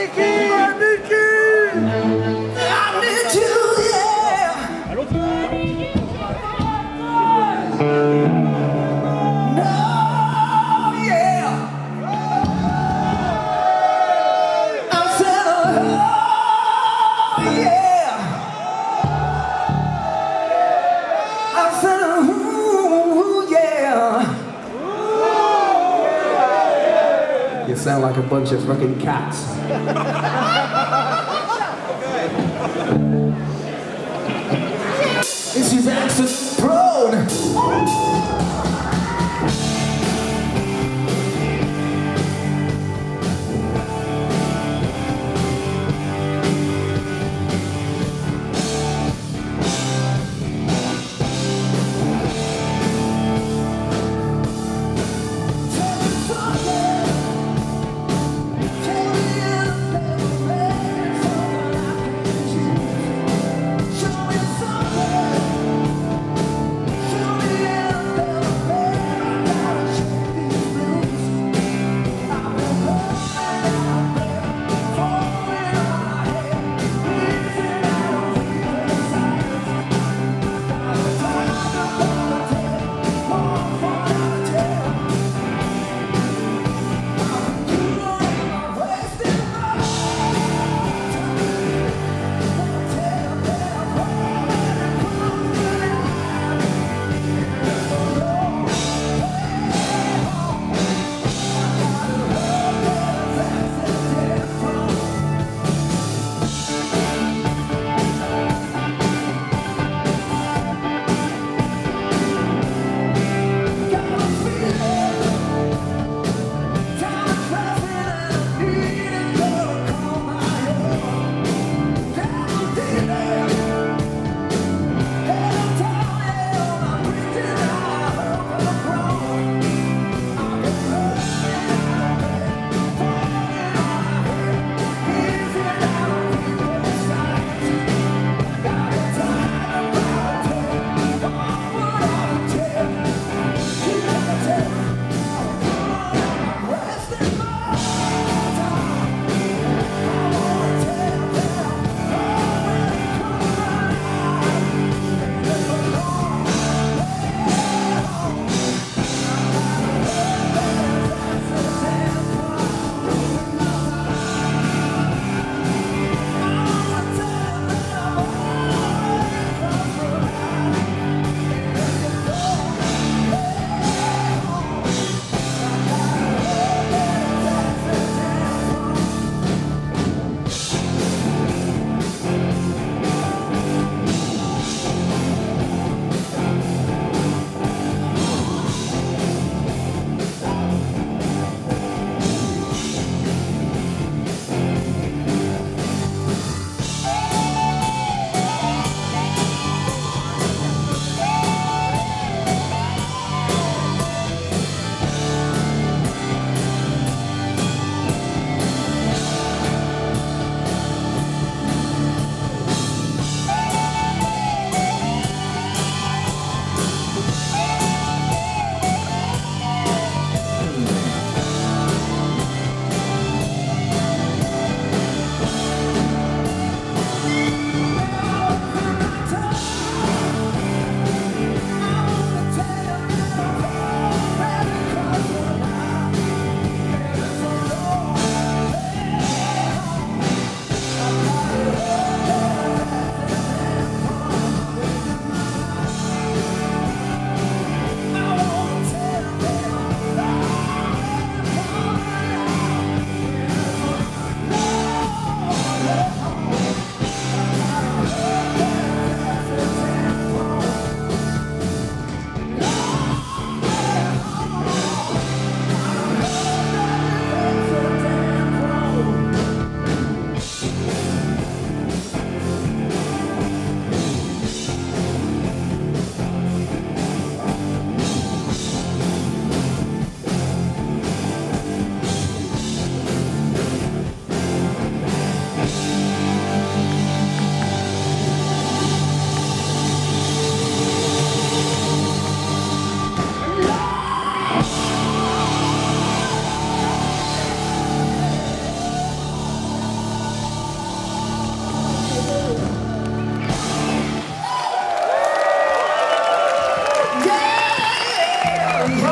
Ricky! sound like a bunch of fucking cats. This is accident prone!